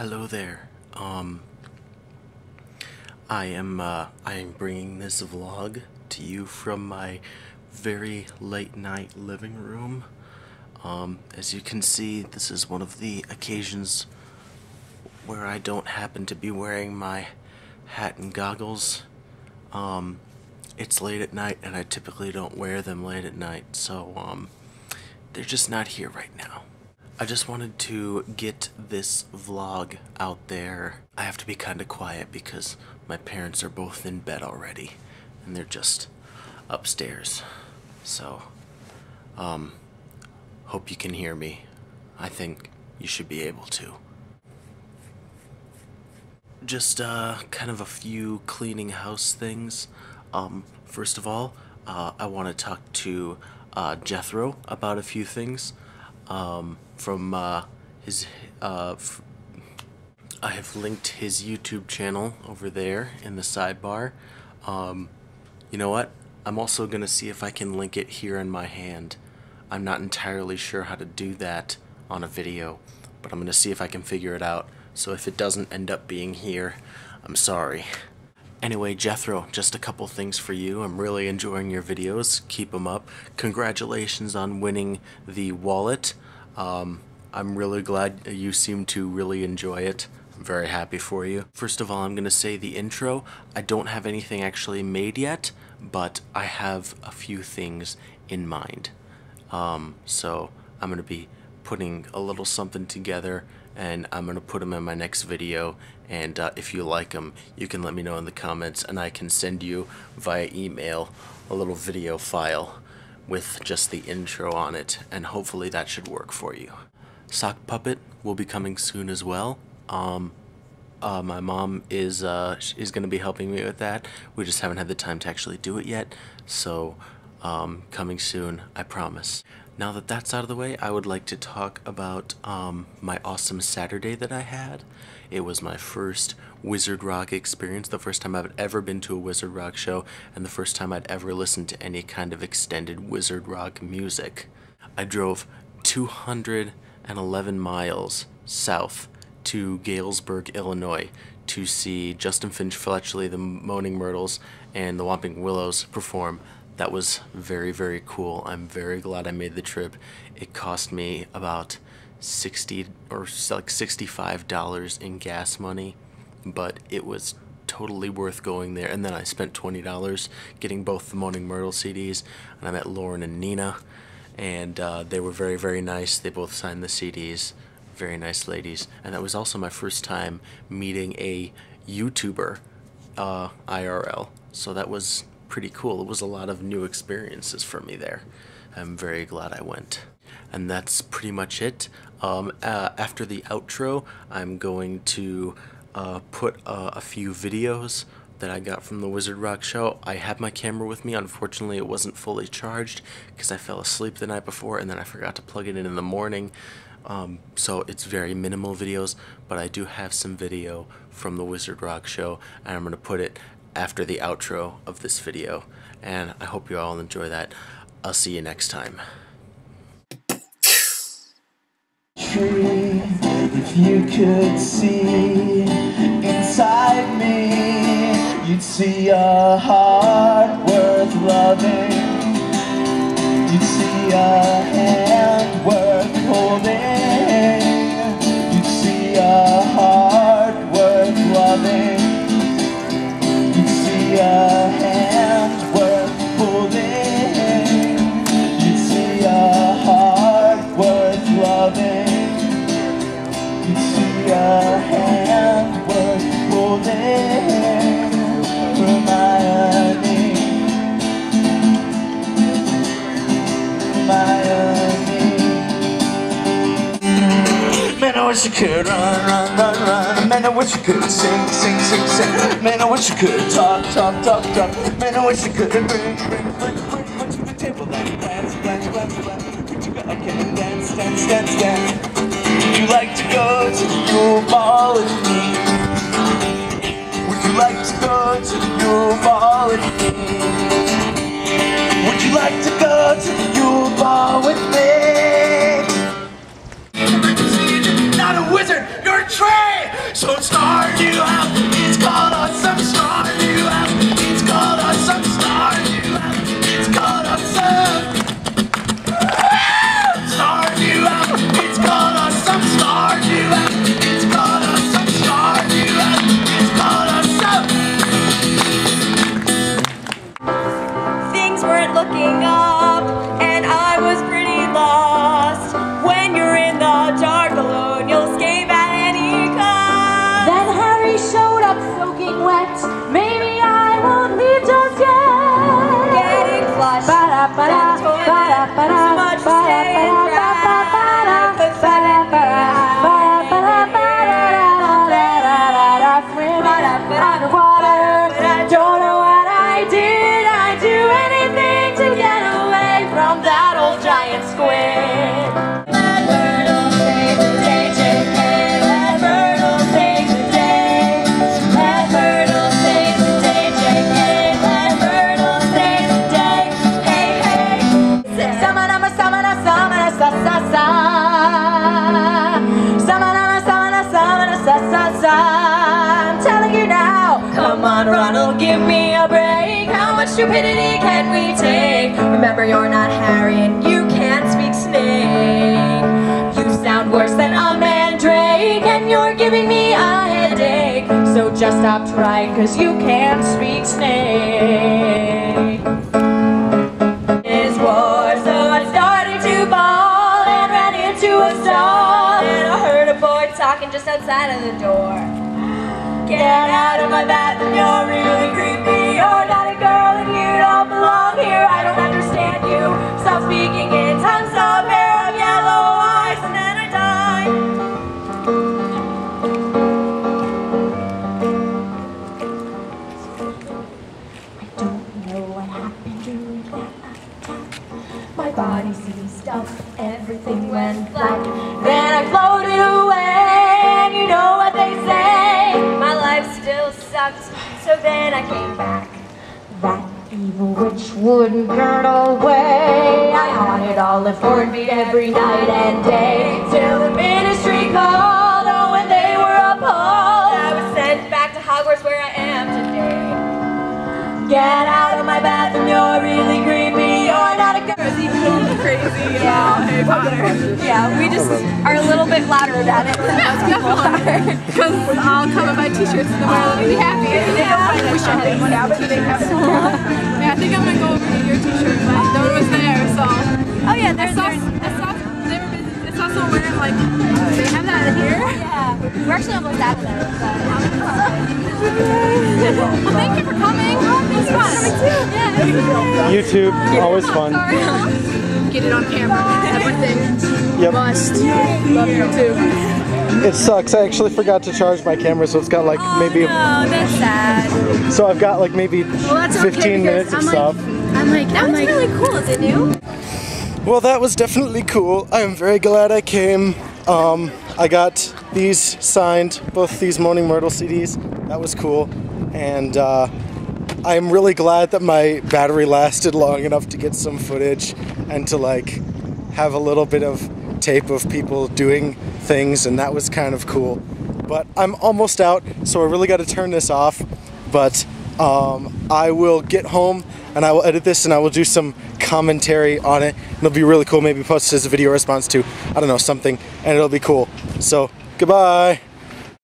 Hello there. Um, I am uh, I am bringing this vlog to you from my very late night living room. Um, as you can see, this is one of the occasions where I don't happen to be wearing my hat and goggles. Um, it's late at night, and I typically don't wear them late at night, so um, they're just not here right now. I just wanted to get this vlog out there. I have to be kind of quiet because my parents are both in bed already and they're just upstairs. So, um, hope you can hear me. I think you should be able to. Just, uh, kind of a few cleaning house things. Um, first of all, uh, I want to talk to uh, Jethro about a few things um, from uh, his. Uh, I have linked his YouTube channel over there in the sidebar. Um, you know what? I'm also going to see if I can link it here in my hand. I'm not entirely sure how to do that on a video, but I'm going to see if I can figure it out. So if it doesn't end up being here, I'm sorry. Anyway, Jethro, just a couple things for you. I'm really enjoying your videos. Keep them up. Congratulations on winning the wallet. Um, I'm really glad you seem to really enjoy it. I'm very happy for you. First of all, I'm going to say the intro. I don't have anything actually made yet, but I have a few things in mind. Um, so I'm going to be putting a little something together and I'm going to put them in my next video and uh, if you like them you can let me know in the comments and I can send you via email a little video file with just the intro on it and hopefully that should work for you. Sock Puppet will be coming soon as well. Um, uh, my mom is uh, is going to be helping me with that. We just haven't had the time to actually do it yet. So um, coming soon, I promise. Now that that's out of the way, I would like to talk about um, my awesome Saturday that I had. It was my first Wizard Rock experience, the first time I've ever been to a Wizard Rock show, and the first time I'd ever listened to any kind of extended Wizard Rock music. I drove 211 miles south to Galesburg, Illinois to see Justin Finch Fletchley, the Moaning Myrtles, and the Whomping Willows perform that was very very cool. I'm very glad i made the trip. It cost me about 60 or like 65 dollars in gas money but it was totally worth going there. And then i spent 20 dollars getting both the moaning myrtle cds and i met lauren and nina and uh, they were very very nice. They both signed the cds very nice ladies. And that was also my first time meeting a youtuber uh, irl so that was pretty cool. It was a lot of new experiences for me there. I'm very glad I went. And that's pretty much it. Um, uh, after the outro, I'm going to uh, put uh, a few videos that I got from the Wizard Rock show. I had my camera with me. Unfortunately, it wasn't fully charged because I fell asleep the night before and then I forgot to plug it in in the morning. Um, so it's very minimal videos, but I do have some video from the Wizard Rock show and I'm going to put it after the outro of this video. And I hope you all enjoy that. I'll see you next time. If you could see inside me, you'd see a heart worth loving. I wish you could run, run, run, run. Man, I wish you could sing, sing, sing, sing. Man, I wish you could talk, talk, talk, talk. Man, I wish you could bring, bring, bring, bring, bring to the table. Like dance, dance, dance, dance. Would you go, okay, dance, dance, dance, dance. Would you like to go to the Yule Ball with me? Would you like to go to the Yule Ball with me? Would you like to So start you out, it's called a subscribe. Sa, sa. Samana, samana, samana, sa, sa, sa. I'm telling you now. Come on, Ronald, give me a break. How much stupidity can we take? Remember, you're not Harry and you can't speak snake. You sound worse than a mandrake, and you're giving me a headache. So just stop trying, cause you can't speak snake. Talking just outside of the door. Get out of my bathroom, you're really creepy. You're not a girl and you don't belong here. I don't understand you. Stop speaking so then I came back. That evil witch wouldn't get away. I haunted Olive Hornby every night and day. Till the ministry called, oh, and they were appalled. I was sent back to Hogwarts where I am today. Get out of my bathroom, you're crazy about Harry Potter. Yeah, we just are a little bit louder about it than most people are. Because I'll come in my t-shirts and I'll be happy. Yeah. We should have one out, but they have Yeah, I think I'm gonna go over to your t-shirt, but no one was there, so. Oh yeah, I there's saw, there's I saw, they were busy, I saw someone wearing like, they have that here? yeah. We're actually almost out of there. Well, thank you for coming. It was fun. Yeah. YouTube, always fun. Sorry. Get it on camera. Everything. Yep. Must. Love YouTube. It sucks. I actually forgot to charge my camera, so it's got like maybe. Oh, that's sad. So I've got like maybe 15 minutes of stuff. I'm like, That was really cool. Is it new? Well, that was definitely cool. I am very glad I came. Um, I got these signed, both these Moaning Myrtle CDs. That was cool. And uh, I'm really glad that my battery lasted long enough to get some footage and to like have a little bit of tape of people doing things, and that was kind of cool. But I'm almost out, so I really got to turn this off. But um, I will get home and I will edit this and I will do some commentary on it. It'll be really cool. Maybe post as a video response to, I don't know, something, and it'll be cool. So, goodbye.